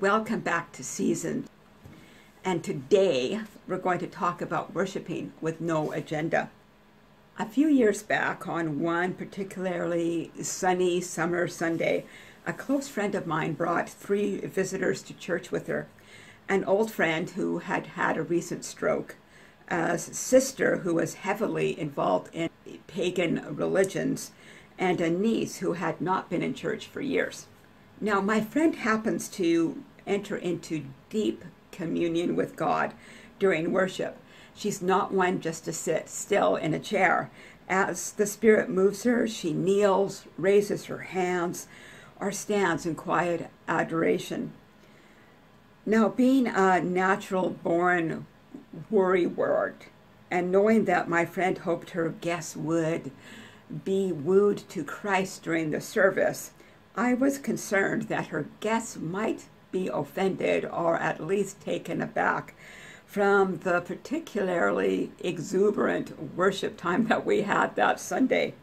Welcome back to Seasons. And today we're going to talk about worshiping with no agenda. A few years back, on one particularly sunny summer Sunday, a close friend of mine brought three visitors to church with her an old friend who had had a recent stroke, a sister who was heavily involved in pagan religions, and a niece who had not been in church for years. Now, my friend happens to enter into deep communion with God during worship. She's not one just to sit still in a chair. As the Spirit moves her, she kneels, raises her hands, or stands in quiet adoration. Now, being a natural born worrywart, and knowing that my friend hoped her guests would be wooed to Christ during the service, I was concerned that her guests might be offended or at least taken aback from the particularly exuberant worship time that we had that Sunday.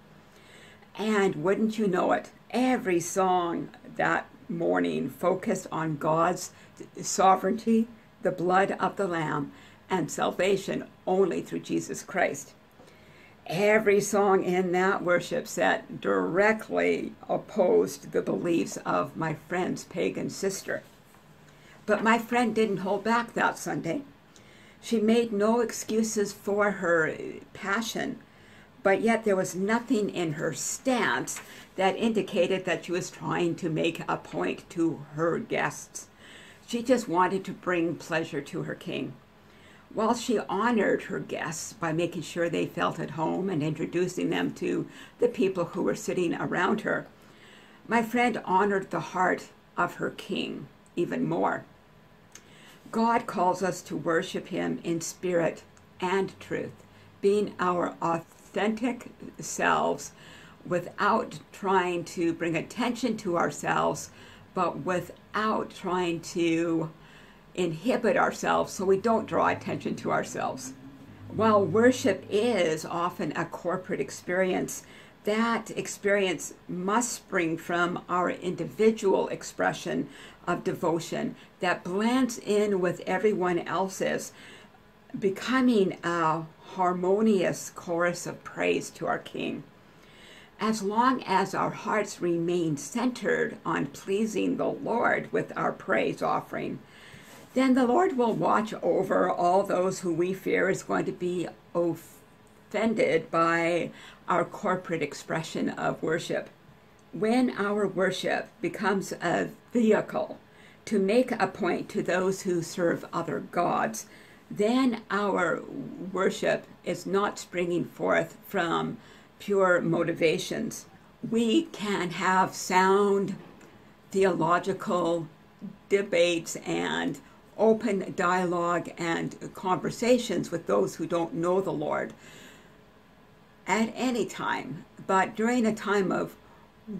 And wouldn't you know it, every song that morning focused on God's sovereignty, the blood of the Lamb, and salvation only through Jesus Christ. Every song in that worship set directly opposed the beliefs of my friend's pagan sister. But my friend didn't hold back that Sunday. She made no excuses for her passion, but yet there was nothing in her stance that indicated that she was trying to make a point to her guests. She just wanted to bring pleasure to her king. While she honored her guests by making sure they felt at home and introducing them to the people who were sitting around her, my friend honored the heart of her king even more. God calls us to worship him in spirit and truth, being our authentic selves without trying to bring attention to ourselves, but without trying to inhibit ourselves so we don't draw attention to ourselves. While worship is often a corporate experience, that experience must spring from our individual expression of devotion that blends in with everyone else's, becoming a harmonious chorus of praise to our King. As long as our hearts remain centered on pleasing the Lord with our praise offering, then the Lord will watch over all those who we fear is going to be offended by our corporate expression of worship. When our worship becomes a vehicle to make a point to those who serve other gods, then our worship is not springing forth from pure motivations. We can have sound theological debates and open dialogue and conversations with those who don't know the Lord at any time. But during a time of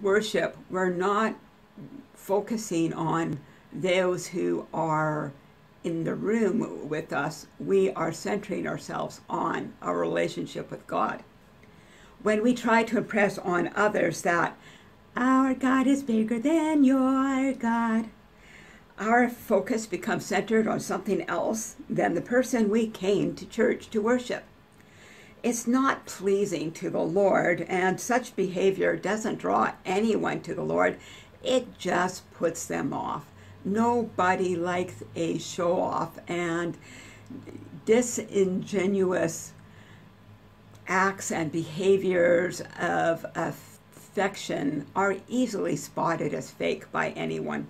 worship, we're not focusing on those who are in the room with us. We are centering ourselves on our relationship with God. When we try to impress on others that our God is bigger than your God, our focus becomes centered on something else than the person we came to church to worship. It's not pleasing to the Lord, and such behavior doesn't draw anyone to the Lord. It just puts them off. Nobody likes a show off, and disingenuous acts and behaviors of affection are easily spotted as fake by anyone.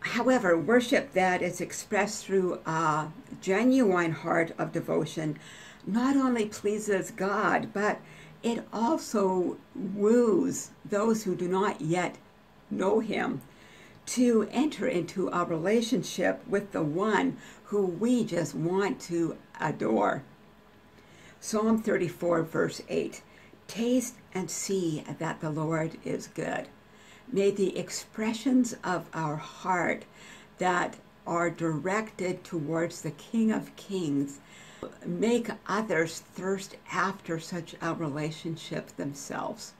However, worship that is expressed through a genuine heart of devotion not only pleases God, but it also woos those who do not yet know Him to enter into a relationship with the one who we just want to adore. Psalm 34, verse 8 Taste and see that the Lord is good. May the expressions of our heart that are directed towards the King of Kings make others thirst after such a relationship themselves.